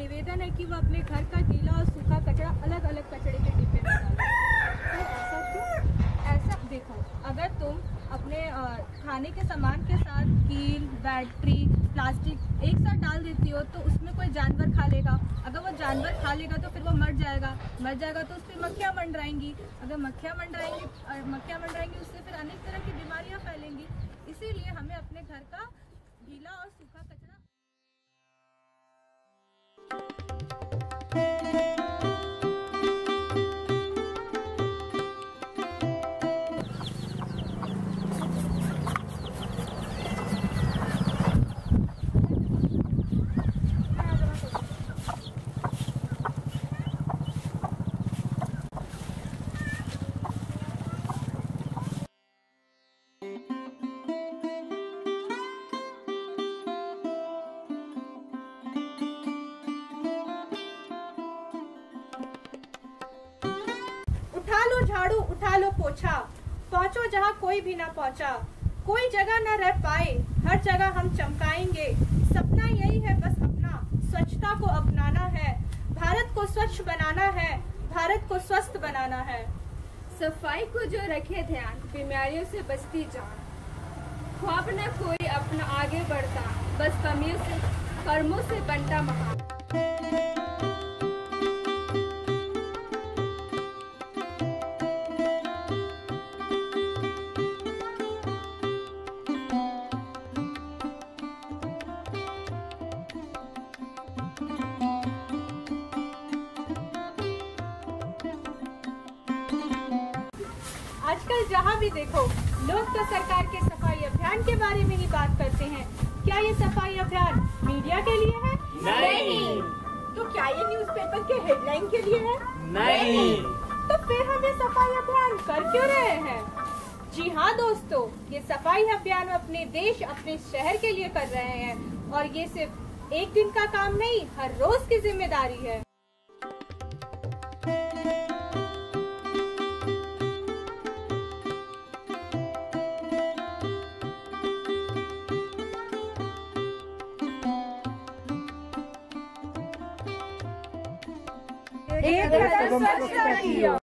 अपने घर का गीला और सूखा कचरा अलग अलग कचड़े के डिब्बे में डालो। तो ऐसा ऐसा देखो, अगर तुम अपने खाने के सामान के साथ कील, बैटरी, प्लास्टिक एक साथ डाल देती हो तो उसमें कोई जानवर खा लेगा। अगर वो जानवर खा लेगा तो फिर वो मर जाएगा। मर जाएगा तो उस पर मक्खियाँ मंडराएँगी। अगर मक्खियाँ मंडराएँगी मक्खियाँ मंडराएँगी, उससे फिर अनेक तरह की बीमारियाँ फैलेंगी। इसीलिए हमें अपने घर का गीला और सूखा कचरा झाड़ू उठा लो पोछा। पहुंचो जहाँ कोई भी ना पहुँचा। कोई जगह न रह पाए, हर जगह हम चमकाएँगे। सपना यही है, बस अपना। स्वच्छता को अपनाना है। भारत को स्वच्छ बनाना है। भारत को स्वस्थ बनाना है। सफ़ाई को जो रखे ध्यान, बीमारियों से बचती जान। ख्वाब न कोई अपना आगे बढ़ता, बस कमियों से, कर्मों से बनता महान। आजकल जहाँ भी देखो लोग तो सरकार के सफ़ाई अभियान के बारे में ही बात करते हैं। क्या ये सफ़ाई अभियान मीडिया के लिए है? नहीं। तो क्या ये न्यूज़पेपर के हेडलाइन के लिए है? नहीं। तो फिर हम ये सफ़ाई अभियान कर क्यों रहे हैं? जी हाँ दोस्तों ये सफ़ाई अभियान अपने देश अपने शहर के लिए कर रहे हैं। और ये सिर्फ़ एक दिन का काम नहीं हर रोज की ज़िम्मेदारी है। एक